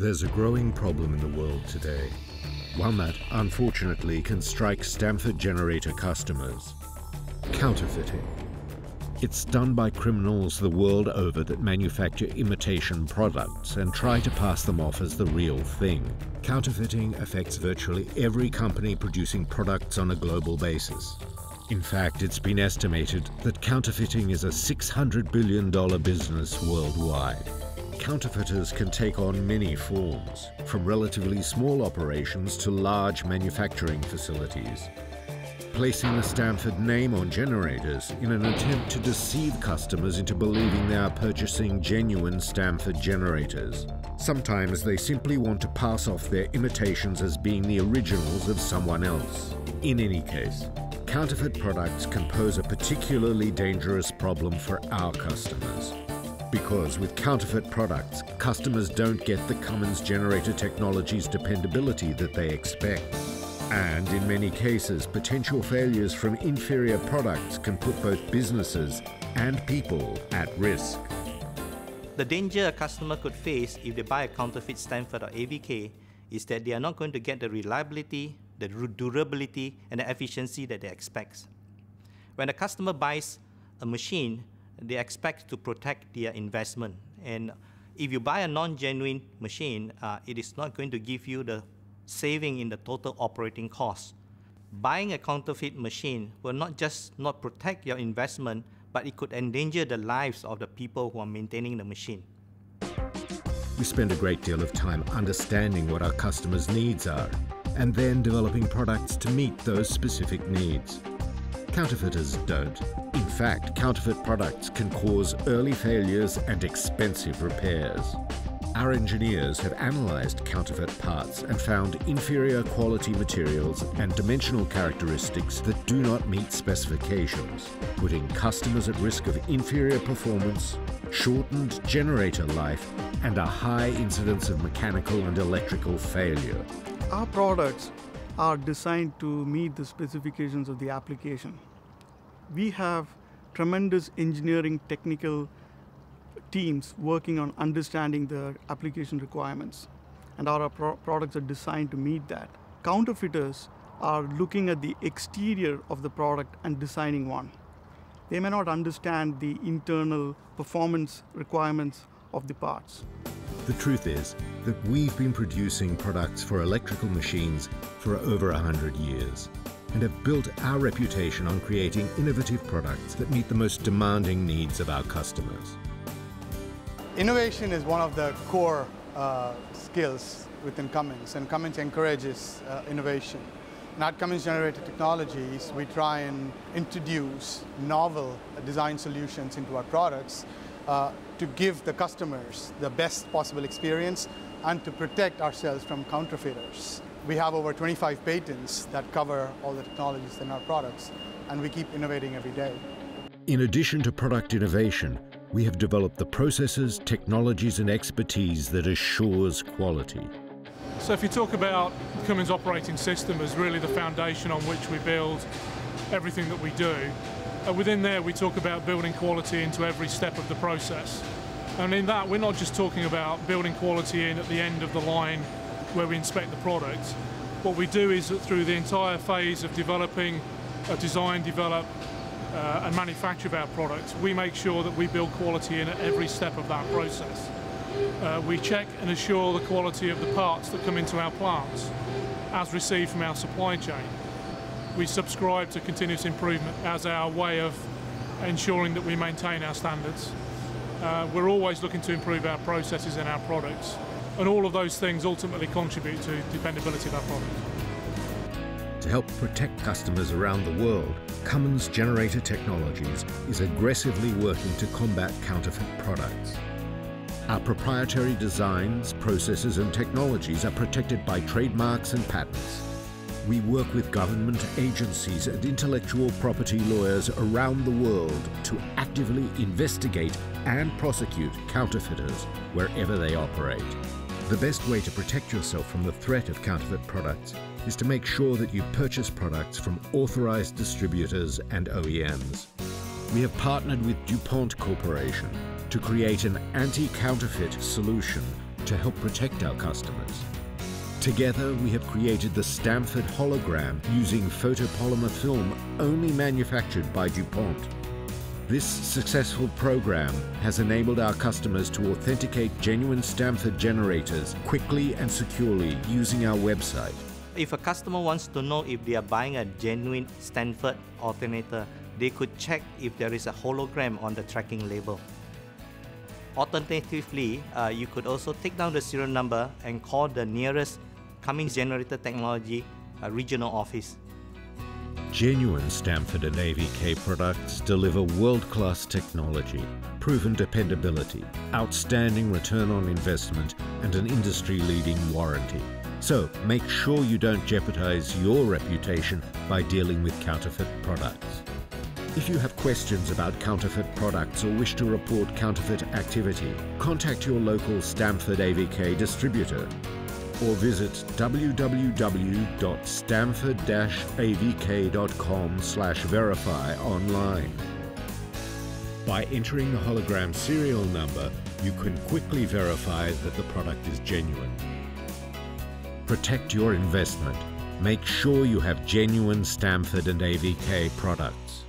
There's a growing problem in the world today, one that unfortunately can strike Stamford Generator customers counterfeiting. It's done by criminals the world over that manufacture imitation products and try to pass them off as the real thing. Counterfeiting affects virtually every company producing products on a global basis. In fact, it's been estimated that counterfeiting is a $600 billion business worldwide. Counterfeiters can take on many forms, from relatively small operations to large manufacturing facilities placing the Stamford name on generators in an attempt to deceive customers into believing they are purchasing genuine Stamford generators. Sometimes they simply want to pass off their imitations as being the originals of someone else. In any case, counterfeit products can pose a particularly dangerous problem for our customers. Because with counterfeit products, customers don't get the Cummins generator technology's dependability that they expect. And in many cases, potential failures from inferior products can put both businesses and people at risk. The danger a customer could face if they buy a counterfeit Stamford or AVK is that they are not going to get the reliability, the durability, and the efficiency that they expect. When a customer buys a machine, they expect to protect their investment. And if you buy a non-genuine machine, uh, it is not going to give you the saving in the total operating cost. Buying a counterfeit machine will not just not protect your investment, but it could endanger the lives of the people who are maintaining the machine. We spend a great deal of time understanding what our customers' needs are and then developing products to meet those specific needs. Counterfeiters don't. In fact, counterfeit products can cause early failures and expensive repairs. Our engineers have analysed counterfeit parts and found inferior quality materials and dimensional characteristics that do not meet specifications, putting customers at risk of inferior performance, shortened generator life, and a high incidence of mechanical and electrical failure. Our products are designed to meet the specifications of the application. We have tremendous engineering technical teams working on understanding the application requirements. And our pro products are designed to meet that. Counterfeiters are looking at the exterior of the product and designing one. They may not understand the internal performance requirements of the parts. The truth is that we've been producing products for electrical machines for over 100 years and have built our reputation on creating innovative products that meet the most demanding needs of our customers. Innovation is one of the core uh, skills within Cummins, and Cummins encourages uh, innovation. At Cummins Generator Technologies, we try and introduce novel design solutions into our products uh, to give the customers the best possible experience and to protect ourselves from counterfeiters. We have over 25 patents that cover all the technologies in our products, and we keep innovating every day. In addition to product innovation, we have developed the processes, technologies and expertise that assures quality. So if you talk about Cummins operating system as really the foundation on which we build everything that we do, uh, within there we talk about building quality into every step of the process. And in that we're not just talking about building quality in at the end of the line where we inspect the product. What we do is that through the entire phase of developing, a design, develop, uh, and manufacture of our products, we make sure that we build quality in at every step of that process. Uh, we check and assure the quality of the parts that come into our plants as received from our supply chain. We subscribe to continuous improvement as our way of ensuring that we maintain our standards. Uh, we're always looking to improve our processes and our products, and all of those things ultimately contribute to dependability of our products. To help protect customers around the world, Cummins Generator Technologies is aggressively working to combat counterfeit products. Our proprietary designs, processes and technologies are protected by trademarks and patents. We work with government agencies and intellectual property lawyers around the world to actively investigate and prosecute counterfeiters wherever they operate. The best way to protect yourself from the threat of counterfeit products is to make sure that you purchase products from authorized distributors and OEMs. We have partnered with DuPont Corporation to create an anti-counterfeit solution to help protect our customers. Together, we have created the Stamford hologram using photopolymer film only manufactured by DuPont. This successful program has enabled our customers to authenticate genuine Stamford generators quickly and securely using our website. If a customer wants to know if they are buying a genuine Stamford alternator, they could check if there is a hologram on the tracking label. Alternatively, uh, you could also take down the serial number and call the nearest Cummins Generator Technology uh, regional office. Genuine Stamford and AVK products deliver world-class technology, proven dependability, outstanding return on investment and an industry-leading warranty. So make sure you don't jeopardize your reputation by dealing with counterfeit products. If you have questions about counterfeit products or wish to report counterfeit activity, contact your local Stamford AVK distributor or visit www.stamford-avk.com slash verify online. By entering the hologram serial number, you can quickly verify that the product is genuine. Protect your investment. Make sure you have genuine Stamford and AVK products.